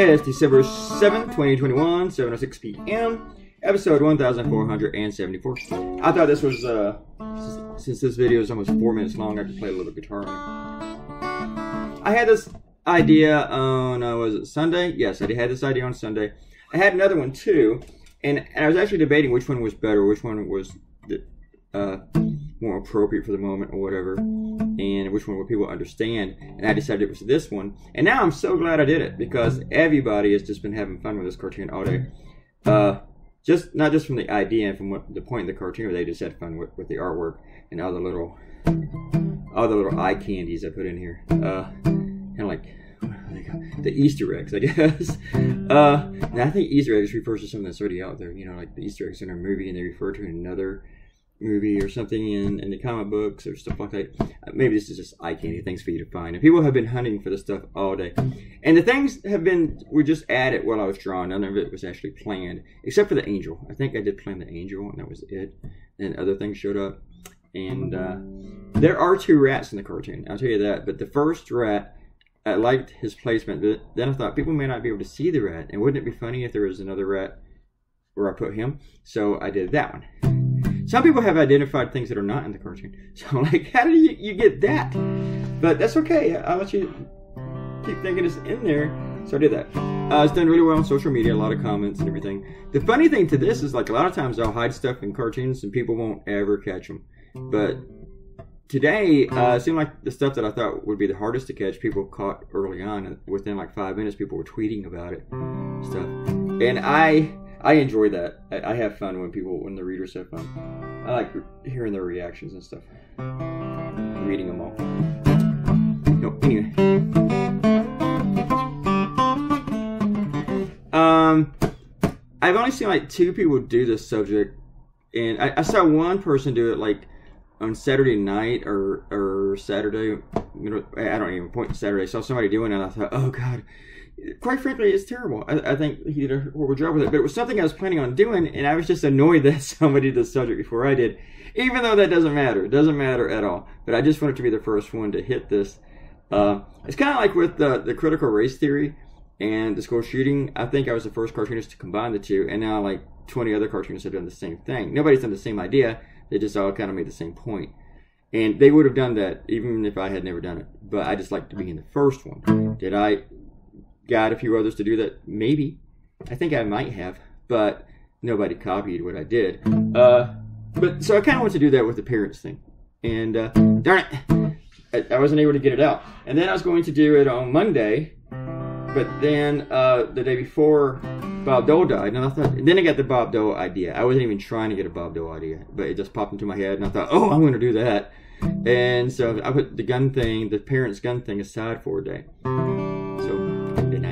It is December 7th, 2021, 7.06 p.m., episode 1474. I thought this was, uh, since this video is almost four minutes long, I could play a little guitar I had this idea on, uh, was it Sunday? Yes, I had this idea on Sunday. I had another one too, and, and I was actually debating which one was better, which one was the, uh, more appropriate for the moment or whatever, and which one would people understand. And I decided it was this one. And now I'm so glad I did it because everybody has just been having fun with this cartoon all day. Uh, just not just from the idea and from what the point of the cartoon, they just had fun with, with the artwork and all the little all the little eye candies I put in here. Uh, kind of like the Easter eggs, I guess. Uh, now I think Easter eggs refers to something that's already out there. You know, like the Easter eggs in a movie, and they refer to another movie or something in, in the comic books or stuff like that. Uh, maybe this is just eye candy, things for you to find. And people have been hunting for this stuff all day. And the things have been, were just added while I was drawing. None of it was actually planned, except for the angel. I think I did plan the angel, and that was it. And other things showed up. And uh, there are two rats in the cartoon, I'll tell you that. But the first rat, I liked his placement. But then I thought people may not be able to see the rat. And wouldn't it be funny if there was another rat where I put him? So I did that one. Some people have identified things that are not in the cartoon. So, like, how do you, you get that? But that's okay. I'll let you keep thinking it's in there. So I did that. Uh, it's done really well on social media, a lot of comments and everything. The funny thing to this is, like, a lot of times I'll hide stuff in cartoons and people won't ever catch them. But today, uh, it seemed like the stuff that I thought would be the hardest to catch, people caught early on. Within like five minutes, people were tweeting about it, stuff. And I I enjoy that. I, I, have fun when people, when the readers have fun. I like hearing their reactions and stuff. Reading them all. No, anyway. Um, I've only seen like two people do this subject, and I, I saw one person do it like on Saturday night or or Saturday. I don't even point to Saturday. I saw somebody doing it, and I thought, oh god quite frankly, it's terrible. I, I, think he did a horrible job with it, but it was something I was planning on doing, and I was just annoyed that somebody did the subject before I did, even though that doesn't matter. It doesn't matter at all. But I just wanted to be the first one to hit this. Uh, it's kind of like with the, the critical race theory and the school shooting. I think I was the first cartoonist to combine the two, and now like 20 other cartoonists have done the same thing. Nobody's done the same idea. They just all kind of made the same point. And they would have done that even if I had never done it. But I just like to be in the first one. Did I got a few others to do that? Maybe. I think I might have, but nobody copied what I did. Uh, but so I kind of want to do that with the parents thing, and uh, darn it, I, I, wasn't able to get it out. And then I was going to do it on Monday, but then uh, the day before Bob Dole died, and I thought, and then I got the Bob Dole idea. I wasn't even trying to get a Bob Dole idea, but it just popped into my head, and I thought, oh, I'm going to do that. And so I put the gun thing, the parents' gun thing aside for a day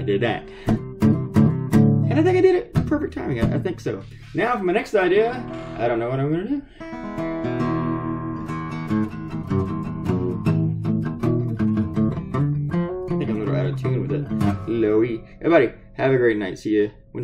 did that. And I think I did it perfect timing. I, think so. Now for my next idea, I don't know what I'm to do. I think I'm a little out of tune with it. Lowy. Everybody, have a great night. See you.